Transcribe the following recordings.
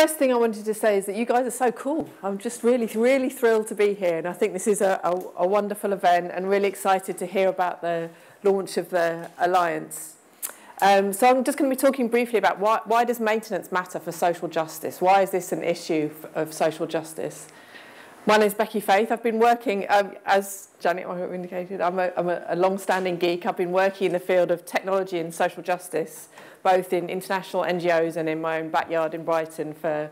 first thing I wanted to say is that you guys are so cool. I'm just really, really thrilled to be here. And I think this is a, a, a wonderful event and really excited to hear about the launch of the Alliance. Um, so I'm just going to be talking briefly about why, why does maintenance matter for social justice? Why is this an issue of social justice? My name is Becky Faith. I've been working, um, as Janet indicated, I'm a, I'm a, a long-standing geek. I've been working in the field of technology and social justice, both in international NGOs and in my own backyard in Brighton for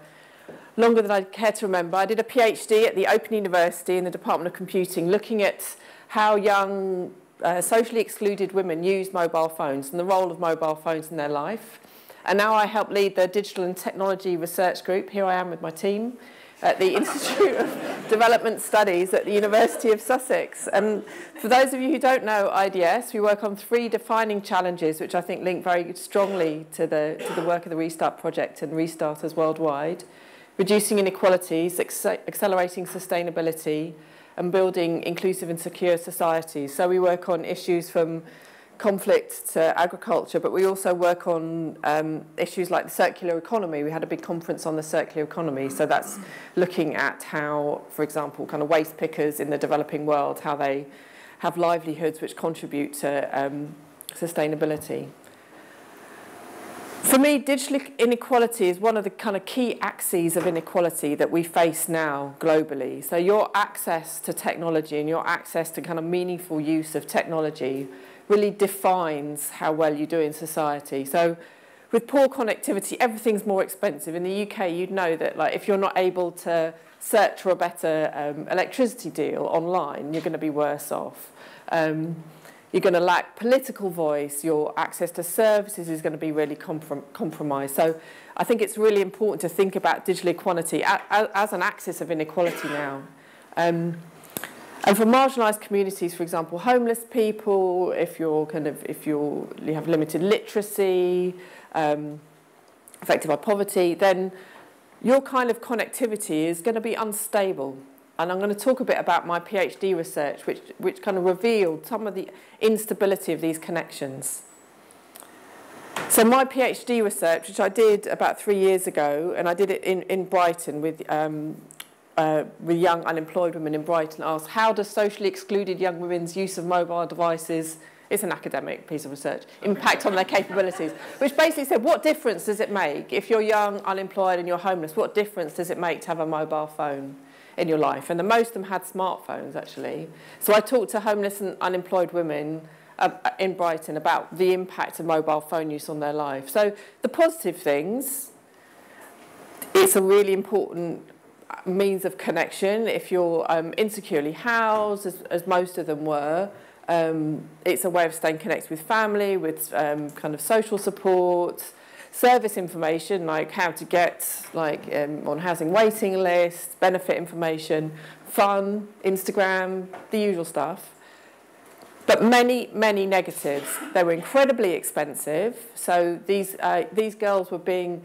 longer than I care to remember. I did a PhD at the Open University in the Department of Computing, looking at how young uh, socially excluded women use mobile phones and the role of mobile phones in their life. And now I help lead the Digital and Technology Research Group. Here I am with my team at the Institute of Development Studies at the University of Sussex. And for those of you who don't know IDS, we work on three defining challenges, which I think link very strongly to the, to the work of the Restart Project and Restarters worldwide. Reducing inequalities, accelerating sustainability, and building inclusive and secure societies. So we work on issues from conflict to agriculture, but we also work on um, issues like the circular economy. We had a big conference on the circular economy, so that's looking at how, for example, kind of waste pickers in the developing world, how they have livelihoods which contribute to um, sustainability. For me, digital inequality is one of the kind of key axes of inequality that we face now globally. So your access to technology and your access to kind of meaningful use of technology really defines how well you do in society. So with poor connectivity, everything's more expensive. In the UK, you'd know that like if you're not able to search for a better um, electricity deal online, you're going to be worse off. Um, you're going to lack political voice, your access to services is going to be really comprom compromised. So I think it's really important to think about digital equality as, as an axis of inequality now. Um, And for marginalised communities, for example, homeless people, if you're kind of if you're, you have limited literacy, um, affected by poverty, then your kind of connectivity is going to be unstable. And I'm going to talk a bit about my PhD research, which, which kind of revealed some of the instability of these connections. So my PhD research, which I did about three years ago, and I did it in, in Brighton with um, uh, with young unemployed women in Brighton asked, how does socially excluded young women's use of mobile devices, it's an academic piece of research, impact on their capabilities? Which basically said, what difference does it make if you're young, unemployed and you're homeless, what difference does it make to have a mobile phone in your life? And the most of them had smartphones, actually. So I talked to homeless and unemployed women uh, in Brighton about the impact of mobile phone use on their life. So the positive things, it's a really important means of connection. If you're um, insecurely housed, as, as most of them were, um, it's a way of staying connected with family, with um, kind of social support, service information like how to get like um, on housing waiting lists, benefit information, fun, Instagram, the usual stuff. But many, many negatives. They were incredibly expensive. So these, uh, these girls were being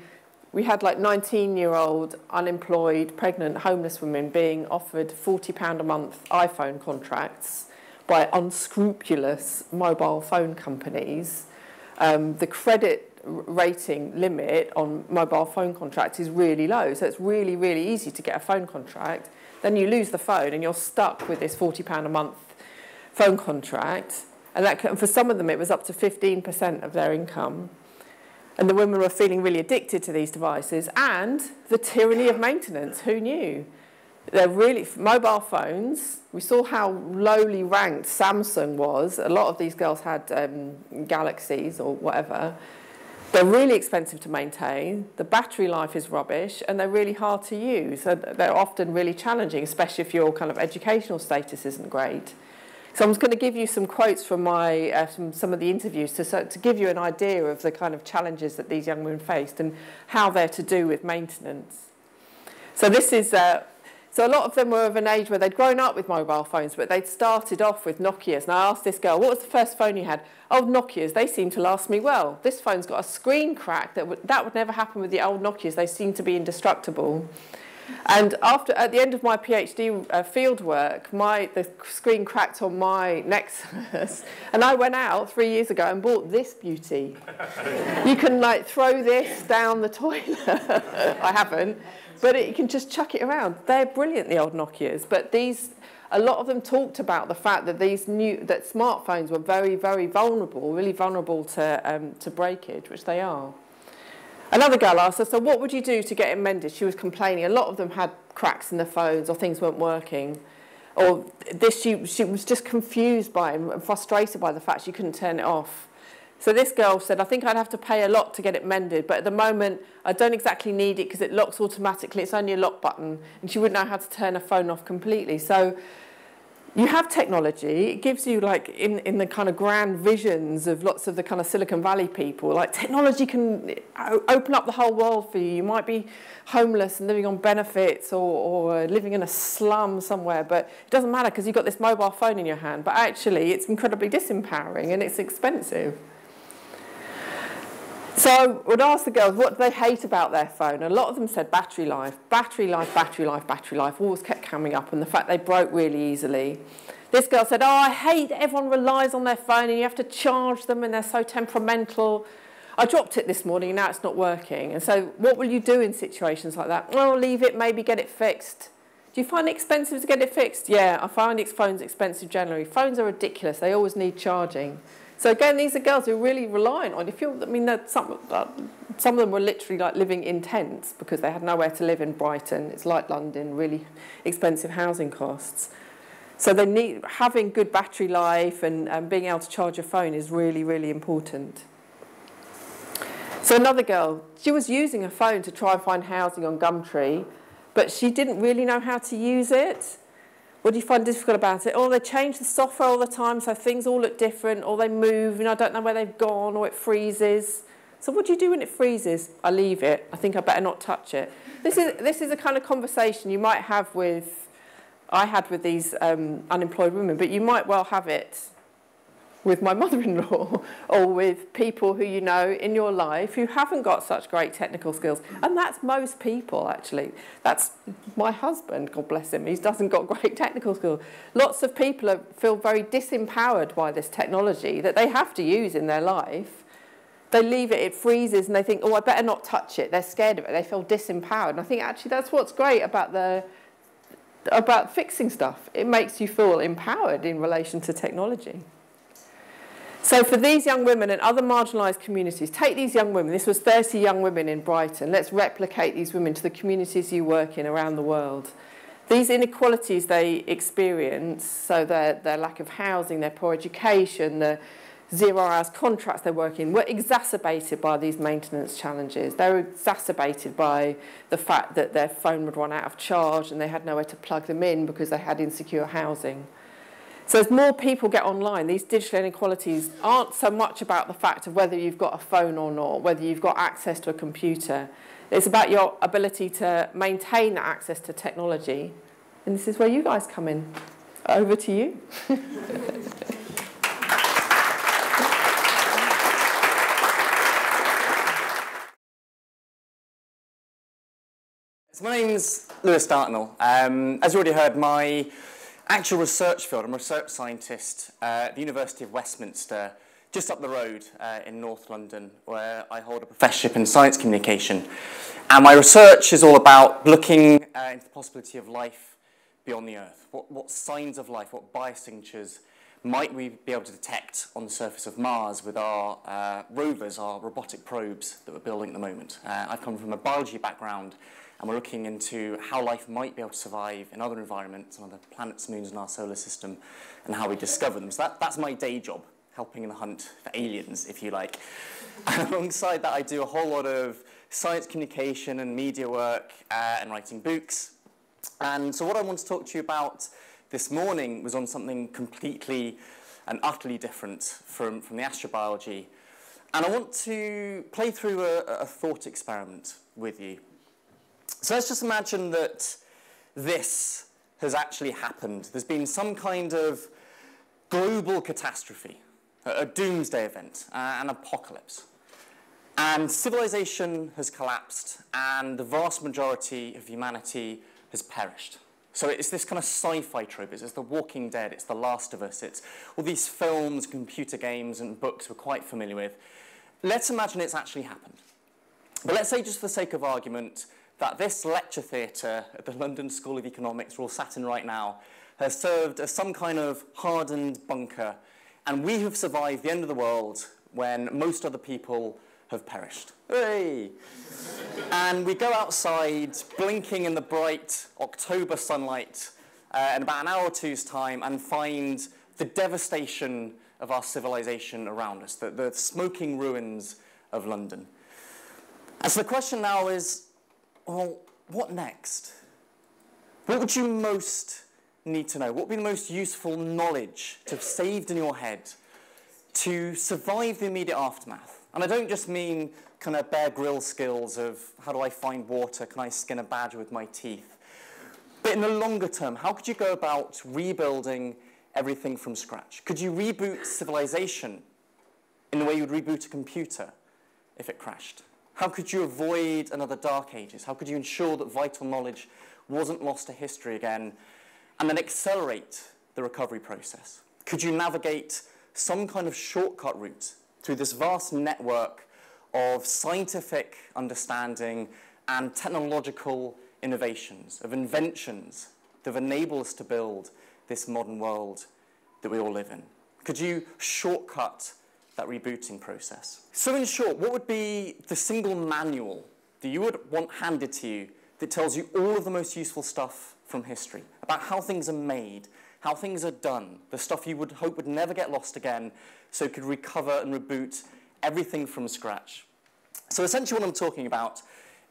we had like 19 year old unemployed pregnant homeless women being offered 40 pound a month iphone contracts by unscrupulous mobile phone companies. Um, the credit rating limit on mobile phone contracts is really low so it's really really easy to get a phone contract. Then you lose the phone and you're stuck with this 40 pound a month phone contract. And that and for some of them it was up to 15% of their income and the women were feeling really addicted to these devices and the tyranny of maintenance. Who knew? They're really mobile phones. We saw how lowly ranked Samsung was. A lot of these girls had um, Galaxies or whatever. They're really expensive to maintain. The battery life is rubbish, and they're really hard to use. So they're often really challenging, especially if your kind of educational status isn't great. So I'm going to give you some quotes from, my, uh, from some of the interviews to, so, to give you an idea of the kind of challenges that these young women faced and how they're to do with maintenance. So this is, uh, so a lot of them were of an age where they'd grown up with mobile phones, but they'd started off with Nokias. And I asked this girl, what was the first phone you had? Oh, Nokias, they seem to last me well. This phone's got a screen crack. That that would never happen with the old Nokias. They seem to be indestructible. And after, at the end of my PhD uh, field work, my, the screen cracked on my Nexus, and I went out three years ago and bought this beauty. you can like throw this down the toilet. I haven't, but it, you can just chuck it around. They're brilliant, the old Nokias, but these, a lot of them talked about the fact that these new, that smartphones were very, very vulnerable, really vulnerable to, um, to breakage, which they are. Another girl asked her, so what would you do to get it mended? She was complaining. A lot of them had cracks in the phones or things weren't working. Or this, she, she was just confused by it and frustrated by the fact she couldn't turn it off. So this girl said, I think I'd have to pay a lot to get it mended, but at the moment I don't exactly need it because it locks automatically. It's only a lock button and she wouldn't know how to turn her phone off completely. So you have technology, it gives you like in, in the kind of grand visions of lots of the kind of Silicon Valley people, like technology can uh, open up the whole world for you. You might be homeless and living on benefits or, or living in a slum somewhere, but it doesn't matter because you've got this mobile phone in your hand. But actually it's incredibly disempowering and it's expensive. So I would ask the girls what they hate about their phone. A lot of them said battery life. Battery life, battery life, battery life always kept coming up and the fact they broke really easily. This girl said, oh, I hate everyone relies on their phone and you have to charge them and they're so temperamental. I dropped it this morning and now it's not working. And so what will you do in situations like that? Oh, leave it, maybe get it fixed. Do you find it expensive to get it fixed? Yeah, I find phones expensive generally. Phones are ridiculous. They always need charging. So again, these are girls who are really reliant on. If you, I mean, some uh, some of them were literally like living in tents because they had nowhere to live in Brighton. It's like London, really expensive housing costs. So they need having good battery life and, and being able to charge your phone is really, really important. So another girl, she was using a phone to try and find housing on Gumtree, but she didn't really know how to use it. what do you find difficult about it? Or they change the software all the time, so things all look different, or they move, and I don't know where they've gone, or it freezes. So what do you do when it freezes? I leave it. I think I better not touch it. This is this is a kind of conversation you might have with I had with these um, unemployed women, but you might well have it with my mother-in-law or with people who you know in your life who haven't got such great technical skills. And that's most people, actually. That's my husband, God bless him, he doesn't got great technical skills. Lots of people are, feel very disempowered by this technology that they have to use in their life. They leave it, it freezes, and they think, oh, I better not touch it. They're scared of it. They feel disempowered. And I think actually that's what's great about the about fixing stuff. It makes you feel empowered in relation to technology. So for these young women and other marginalised communities, take these young women, this was 30 young women in Brighton, let's replicate these women to the communities you work in around the world. These inequalities they experience, so their, their lack of housing, their poor education, the zero hours contracts they work in, were exacerbated by these maintenance challenges. They were exacerbated by the fact that their phone would run out of charge and they had nowhere to plug them in because they had insecure housing. So as more people get online, these digital inequalities aren't so much about the fact of whether you've got a phone or not, whether you've got access to a computer. It's about your ability to maintain that access to technology. And this is where you guys come in. Over to you. So my name's Lewis Dartnell. Um, as you already heard, my actual research field. I'm a research scientist uh, at the University of Westminster, just up the road uh, in North London, where I hold a professorship in science communication. And my research is all about looking uh, into the possibility of life beyond the Earth. What, what signs of life, what biosignatures might we be able to detect on the surface of Mars with our uh, rovers, our robotic probes that we're building at the moment. Uh, I've come from a biology background, and we're looking into how life might be able to survive in other environments, on other planets, moons in our solar system, and how we discover them. So that, that's my day job, helping in the hunt for aliens, if you like. And alongside that, I do a whole lot of science communication and media work uh, and writing books. And so what I want to talk to you about this morning was on something completely and utterly different from, from the astrobiology. And I want to play through a, a thought experiment with you. So let's just imagine that this has actually happened. There's been some kind of global catastrophe, a, doomsday event, uh, an apocalypse. And civilization has collapsed, and the vast majority of humanity has perished. So it's this kind of sci-fi trope. It's, it's The Walking Dead, it's The Last of Us, it's all these films, computer games, and books we're quite familiar with. Let's imagine it's actually happened. But let's say, just for the sake of argument, that this lecture theatre at the London School of Economics we're all sat in right now has served as some kind of hardened bunker, and we have survived the end of the world when most other people have perished. Hey! and we go outside, blinking in the bright October sunlight, uh, in about an hour or two's time, and find the devastation of our civilization around us, the, the smoking ruins of London. And so the question now is well, what next? What would you most need to know? What would be the most useful knowledge to have saved in your head to survive the immediate aftermath? And I don't just mean kind of Bear Grylls skills of how do I find water, can I skin a badger with my teeth? But in the longer term, how could you go about rebuilding everything from scratch? Could you reboot civilization in the way you would reboot a computer if it crashed? How could you avoid another dark ages? How could you ensure that vital knowledge wasn't lost to history again and then accelerate the recovery process? Could you navigate some kind of shortcut route through this vast network of scientific understanding and technological innovations, of inventions that have enabled us to build this modern world that we all live in? Could you shortcut that rebooting process? So in short, what would be the single manual that you would want handed to you that tells you all of the most useful stuff from history about how things are made, how things are done, the stuff you would hope would never get lost again, so could recover and reboot everything from scratch. So essentially what I'm talking about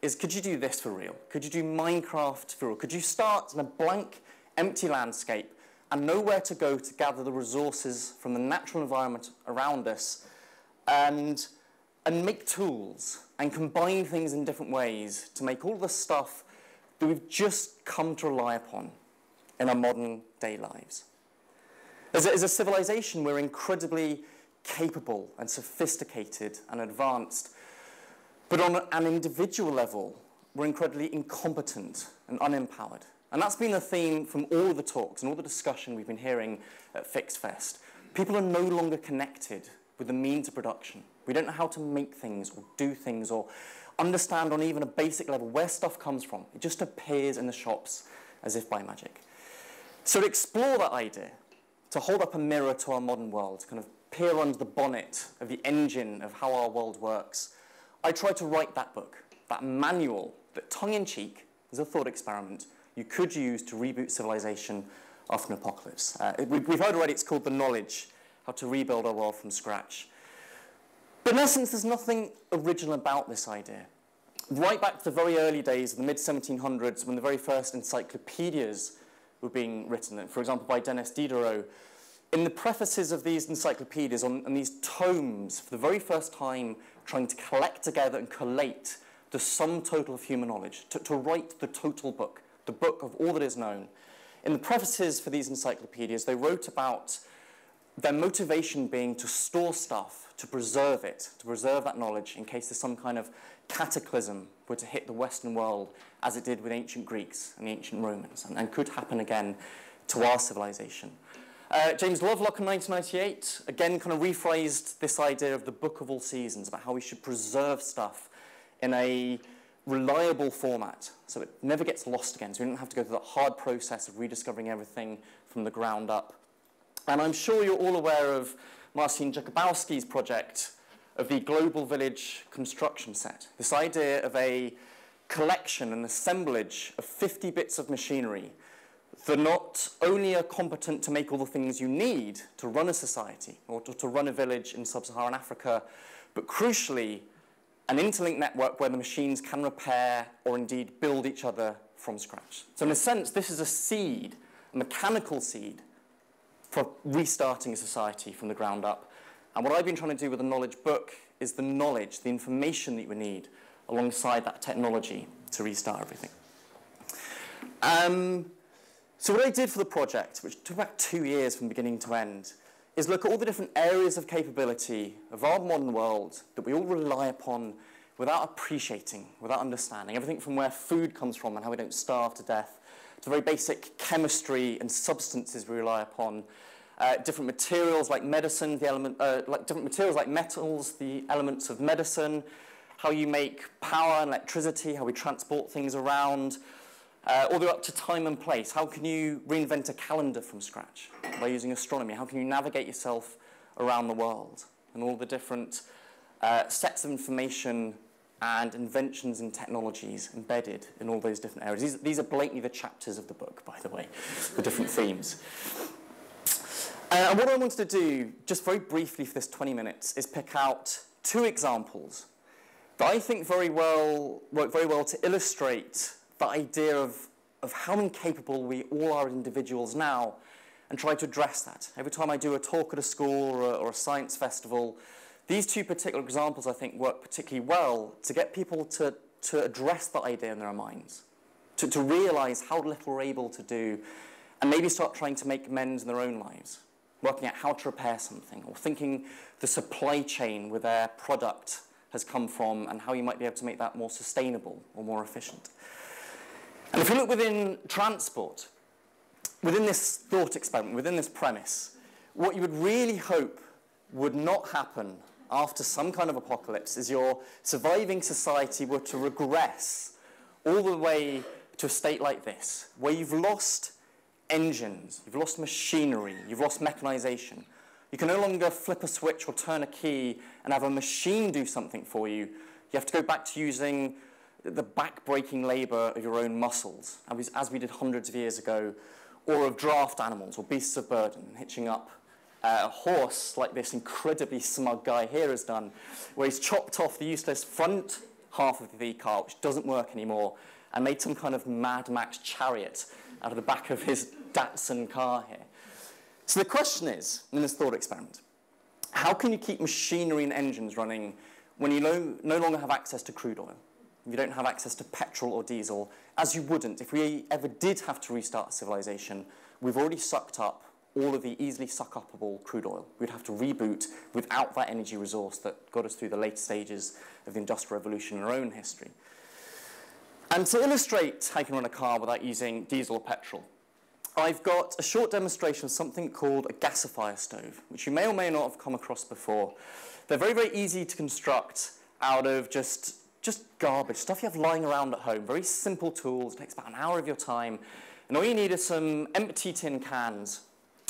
is could you do this for real? Could you do Minecraft for real? Could you start in a blank, empty landscape and nowhere to go to gather the resources from the natural environment around us and, and make tools and combine things in different ways to make all the stuff that we've just come to rely upon in our modern day lives. As a, as a civilization, we're incredibly capable and sophisticated and advanced, but on an individual level, we're incredibly incompetent and unempowered. And that's been the theme from all the talks and all the discussion we've been hearing at FixFest. People are no longer connected with the means of production. We don't know how to make things or do things or understand on even a basic level where stuff comes from. It just appears in the shops as if by magic. So to explore that idea, to hold up a mirror to our modern world, to kind of peer under the bonnet of the engine of how our world works, I tried to write that book, that manual that tongue-in-cheek, as a thought experiment, you could use to reboot civilization after an apocalypse. Uh, we, we've heard already it's called The Knowledge, how to rebuild our world from scratch. But in essence, there's nothing original about this idea. Right back to the very early days of the mid-1700s, when the very first encyclopedias were being written, for example, by Denis Diderot, in the prefaces of these encyclopedias, on, on these tomes, for the very first time, trying to collect together and collate the sum total of human knowledge, to, to write the total book, the book of all that is known. In the prefaces for these encyclopedias, they wrote about their motivation being to store stuff, to preserve it, to preserve that knowledge in case there's some kind of cataclysm were to hit the Western world as it did with ancient Greeks and the ancient Romans, and, and could happen again to our civilization. Uh, James Lovelock in 1998 again kind of rephrased this idea of the book of all seasons about how we should preserve stuff in a reliable format so it never gets lost again, so we don't have to go through that hard process of rediscovering everything from the ground up. And I'm sure you're all aware of Marcin Jakubowski's project of the Global Village construction set. This idea of a collection, an assemblage of 50 bits of machinery that not only are competent to make all the things you need to run a society or to, to run a village in sub-Saharan Africa, but crucially an interlinked network where the machines can repair or indeed build each other from scratch. So in a sense, this is a seed, a mechanical seed, for restarting a society from the ground up. And what I've been trying to do with the knowledge book is the knowledge, the information that you need alongside that technology to restart everything. Um, so what I did for the project, which took about two years from beginning to end, is look at all the different areas of capability of our modern world that we all rely upon without appreciating, without understanding. Everything from where food comes from and how we don't starve to death, to very basic chemistry and substances we rely upon, uh, different materials like medicine, the element, uh, like different materials like metals, the elements of medicine, how you make power and electricity, how we transport things around, uh, all the way up to time and place. How can you reinvent a calendar from scratch by using astronomy? How can you navigate yourself around the world and all the different uh, sets of information and inventions and technologies embedded in all those different areas. These, these are blatantly the chapters of the book, by the way, the different themes. Uh, and what I wanted to do, just very briefly for this 20 minutes, is pick out two examples that I think very well work very well to illustrate the idea of, of how incapable we all are as individuals now and try to address that. Every time I do a talk at a school or a, or a science festival, these two particular examples, I think, work particularly well to get people to, to address that idea in their minds, to, to realize how little we're able to do, and maybe start trying to make amends in their own lives, working out how to repair something, or thinking the supply chain where their product has come from and how you might be able to make that more sustainable or more efficient. And if you look within transport, within this thought experiment, within this premise, what you would really hope would not happen after some kind of apocalypse is your surviving society were to regress all the way to a state like this, where you've lost engines, you've lost machinery, you've lost mechanization. You can no longer flip a switch or turn a key and have a machine do something for you. You have to go back to using the back-breaking labor of your own muscles, as we did hundreds of years ago, or of draft animals or beasts of burden, hitching up uh, a horse, like this incredibly smug guy here has done, where he's chopped off the useless front half of the V-car, which doesn't work anymore, and made some kind of Mad Max chariot out of the back of his Datsun car here. So the question is, in this thought experiment, how can you keep machinery and engines running when you no, no longer have access to crude oil? You don't have access to petrol or diesel, as you wouldn't. If we ever did have to restart civilization, we've already sucked up all of the easily suck-upable crude oil. We'd have to reboot without that energy resource that got us through the late stages of the Industrial Revolution in our own history. And to illustrate how you can run a car without using diesel or petrol, I've got a short demonstration of something called a gasifier stove, which you may or may not have come across before. They're very, very easy to construct out of just, just garbage, stuff you have lying around at home. Very simple tools, takes about an hour of your time. And all you need is some empty tin cans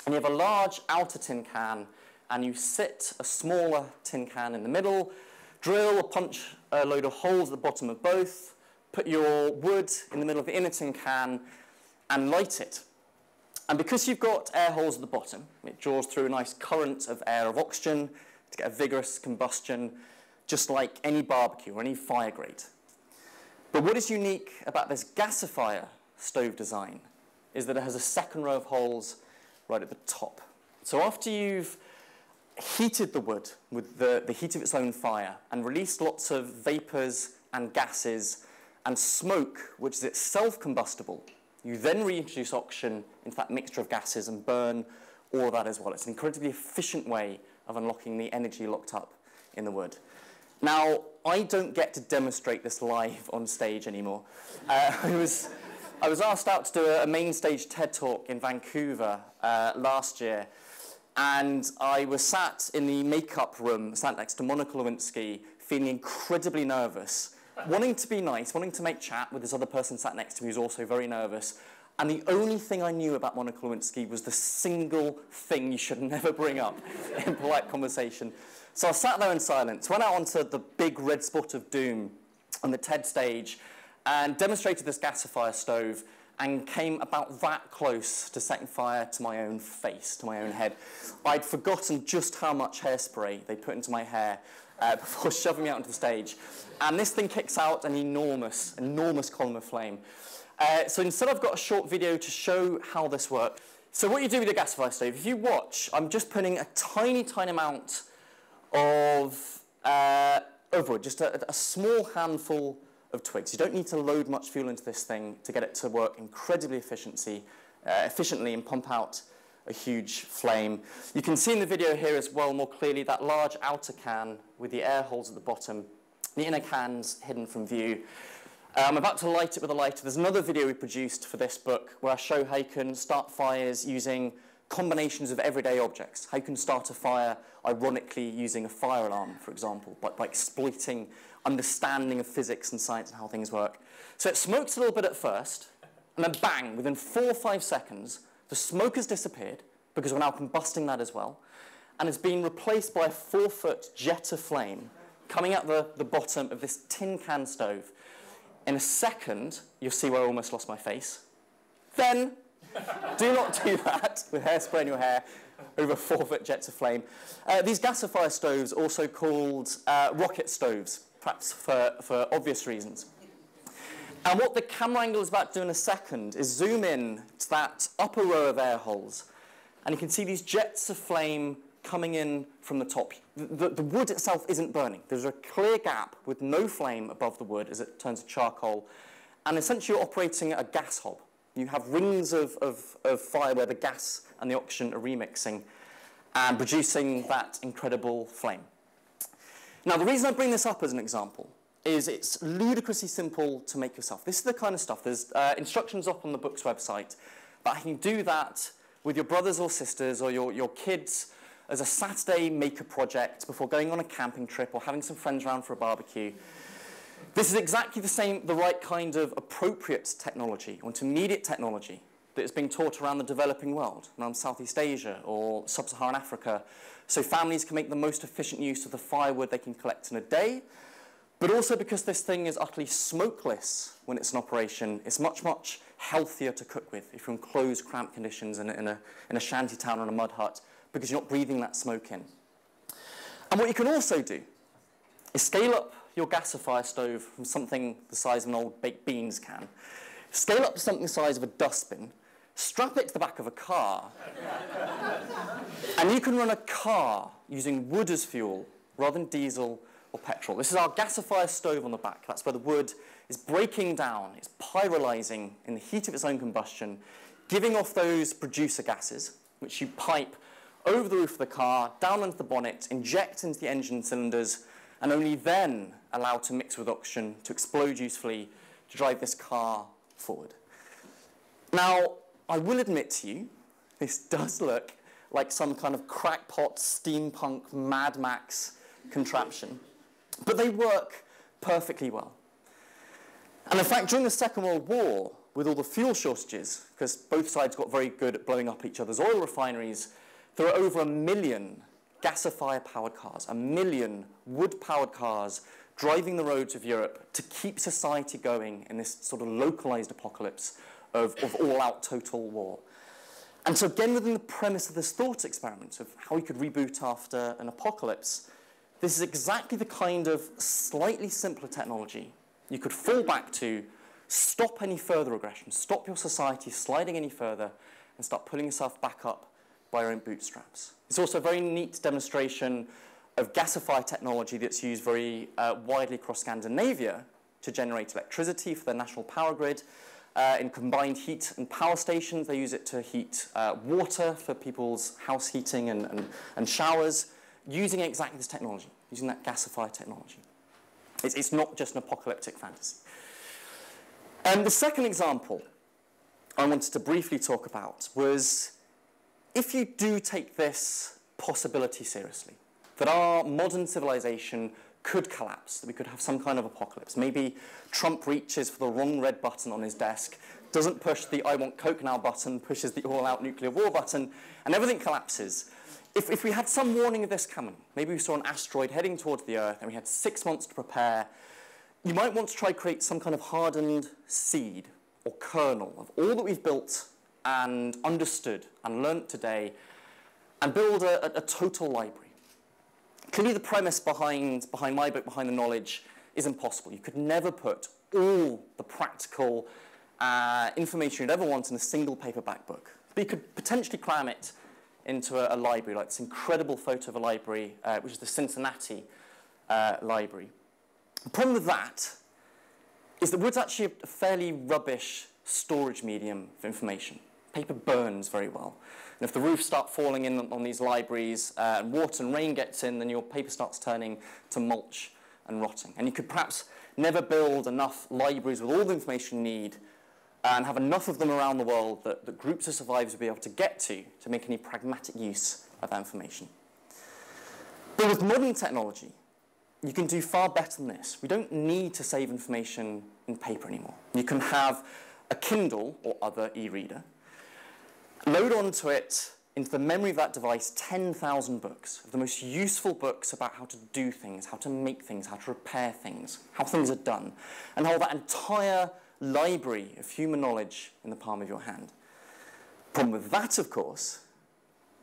and you have a large outer tin can, and you sit a smaller tin can in the middle, drill or punch a load of holes at the bottom of both, put your wood in the middle of the inner tin can, and light it. And because you've got air holes at the bottom, it draws through a nice current of air of oxygen to get a vigorous combustion, just like any barbecue or any fire grate. But what is unique about this gasifier stove design is that it has a second row of holes right at the top. So after you've heated the wood with the, the heat of its own fire and released lots of vapors and gases and smoke, which is itself combustible, you then reintroduce oxygen into that mixture of gases and burn all of that as well. It's an incredibly efficient way of unlocking the energy locked up in the wood. Now, I don't get to demonstrate this live on stage anymore. Uh, I was I was asked out to do a, main stage TED talk in Vancouver uh, last year, and I was sat in the makeup room, sat next to Monica Lewinsky, feeling incredibly nervous, wanting to be nice, wanting to make chat with this other person sat next to me who's also very nervous. And the only thing I knew about Monica Lewinsky was the single thing you should never bring up in polite conversation. So I sat there in silence, went out onto the big red spot of doom on the TED stage, and demonstrated this gasifier stove and came about that close to setting fire to my own face, to my own head. I'd forgotten just how much hairspray they put into my hair uh, before shoving me out onto the stage. And this thing kicks out an enormous, enormous column of flame. Uh, so instead I've got a short video to show how this works. So what you do with your gasifier stove, if you watch, I'm just putting a tiny, tiny amount of uh, overwood, just a, a small handful of twigs. You don't need to load much fuel into this thing to get it to work incredibly efficiency, uh, efficiently and pump out a huge flame. You can see in the video here as well more clearly that large outer can with the air holes at the bottom, the inner can's hidden from view. I'm about to light it with a lighter. There's another video we produced for this book where I show how you can start fires using combinations of everyday objects. How you can start a fire, ironically, using a fire alarm, for example, by, by exploiting understanding of physics and science and how things work. So it smokes a little bit at first, and then bang, within four or five seconds, the smoke has disappeared, because we're now combusting that as well, and it's been replaced by a four-foot jet of flame coming out the, the bottom of this tin can stove. In a second, you'll see where I almost lost my face. Then do not do that with hairspray in your hair over four-foot jets of flame. Uh, these gasifier stoves, also called uh, rocket stoves, perhaps for, for obvious reasons. And what the camera angle is about to do in a second is zoom in to that upper row of air holes. And you can see these jets of flame coming in from the top. The, the, the, wood itself isn't burning. There's a clear gap with no flame above the wood as it turns to charcoal. And essentially you're operating a gas hob. You have rings of, of, of fire where the gas and the oxygen are remixing and producing that incredible flame. Now, the reason I bring this up as an example is it's ludicrously simple to make yourself. This is the kind of stuff, there's uh, instructions up on the book's website, but I can do that with your brothers or sisters or your, your kids as a Saturday maker project before going on a camping trip or having some friends around for a barbecue. This is exactly the same, the right kind of appropriate technology, or intermediate technology that is being taught around the developing world, around Southeast Asia or Sub-Saharan Africa, so families can make the most efficient use of the firewood they can collect in a day, but also because this thing is utterly smokeless when it's in operation, it's much, much healthier to cook with if you're in closed, cramped conditions in a, in a, in a shanty town or in a mud hut, because you're not breathing that smoke in. And what you can also do is scale up your gasifier stove from something the size of an old baked beans can, scale up to something the size of a dustbin, strap it to the back of a car, and you can run a car using wood as fuel rather than diesel or petrol. This is our gasifier stove on the back. That's where the wood is breaking down, it's pyrolyzing in the heat of its own combustion, giving off those producer gases, which you pipe over the roof of the car, down into the bonnet, inject into the engine cylinders, and only then allow to mix with oxygen to explode usefully to drive this car forward. Now, I will admit to you, this does look like some kind of crackpot, steampunk, Mad Max contraption. But they work perfectly well. And in fact, during the Second World War, with all the fuel shortages, because both sides got very good at blowing up each other's oil refineries, there are over a million gasifier-powered cars, a million wood-powered cars driving the roads of Europe to keep society going in this sort of localized apocalypse of, of all-out total war. And so again, within the premise of this thought experiment of how we could reboot after an apocalypse, this is exactly the kind of slightly simpler technology you could fall back to, stop any further aggression, stop your society sliding any further, and start pulling yourself back up by our own bootstraps. It's also a very neat demonstration of gasifier technology that's used very uh, widely across Scandinavia to generate electricity for the national power grid. Uh, in combined heat and power stations, they use it to heat uh, water for people's house heating and, and, and, showers, using exactly this technology, using that gasifier technology. It's, it's not just an apocalyptic fantasy. And the second example I wanted to briefly talk about was if you do take this possibility seriously, that our modern civilization could collapse, that we could have some kind of apocalypse. Maybe Trump reaches for the wrong red button on his desk, doesn't push the I want Coke now button, pushes the all out nuclear war button, and everything collapses. If, if we had some warning of this coming, maybe we saw an asteroid heading towards the Earth and we had six months to prepare, you might want to try create some kind of hardened seed or kernel of all that we've built and understood and learnt today and build a, a, total library. Clearly the premise behind, behind my book, Behind the Knowledge, is impossible. You could never put all the practical uh, information you'd ever want in a single paperback book. But you could potentially cram it into a, a library, like this incredible photo of a library, uh, which is the Cincinnati uh, Library. The problem with that is that wood's actually a fairly rubbish storage medium for information. Paper burns very well. And if the roofs start falling in on these libraries uh, and water and rain gets in, then your paper starts turning to mulch and rotting. And you could perhaps never build enough libraries with all the information you need and have enough of them around the world that, that groups of survivors will be able to get to to make any pragmatic use of that information. But with modern technology, you can do far better than this. We don't need to save information in paper anymore. You can have a Kindle or other e-reader, load onto it into the memory of that device 10,000 books, of the most useful books about how to do things, how to make things, how to repair things, how things are done, and hold that entire library of human knowledge in the palm of your hand. Problem with that, of course,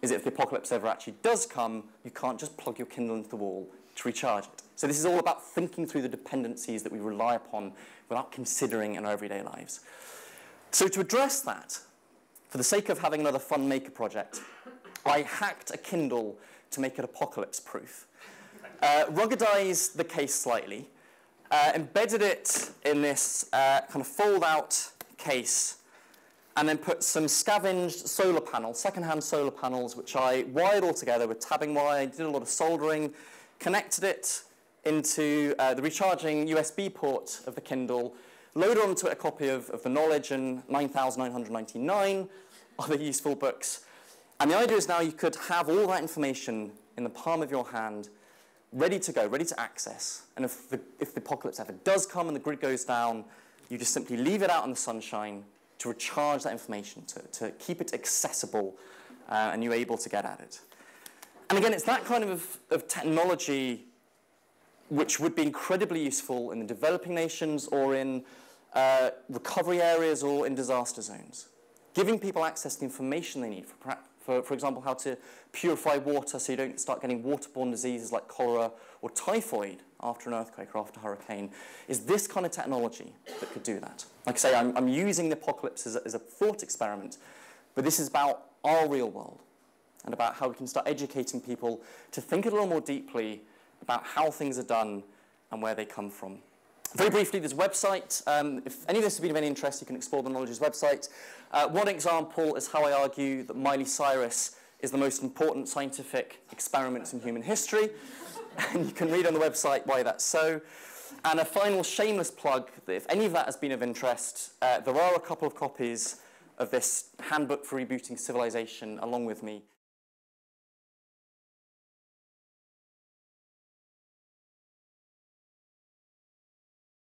is if the apocalypse ever actually does come, you can't just plug your Kindle into the wall to recharge it. So this is all about thinking through the dependencies that we rely upon without considering in our everyday lives. So to address that, for the sake of having another fun maker project, I hacked a Kindle to make it apocalypse proof. Uh, ruggedized the case slightly, uh, embedded it in this uh, kind of fold out case, and then put some scavenged solar panels, secondhand solar panels, which I wired all together with tabbing wire, did a lot of soldering, connected it into uh, the recharging USB port of the Kindle, loaded onto it a copy of, of The Knowledge and 9,999 other useful books. And the idea is now you could have all that information in the palm of your hand, ready to go, ready to access. And if the, if the apocalypse ever does come and the grid goes down, you just simply leave it out in the sunshine to recharge that information, to, to keep it accessible, uh, and you're able to get at it. And again, it's that kind of, of technology which would be incredibly useful in the developing nations or in uh, recovery areas or in disaster zones. Giving people access to the information they need, for, for, for example, how to purify water so you don't start getting waterborne diseases like cholera or typhoid after an earthquake or after a hurricane, is this kind of technology that could do that. Like I say, I'm, I'm using the apocalypse as a, as a thought experiment, but this is about our real world and about how we can start educating people to think a little more deeply about how things are done and where they come from. Very briefly, there's a website. Um, if any of this has been of any interest, you can explore the Knowledge's website. Uh, one example is how I argue that Miley Cyrus is the most important scientific experiment in human history. and you can read on the website why that's so. And a final shameless plug, if any of that has been of interest, uh, there are a couple of copies of this Handbook for Rebooting Civilization along with me.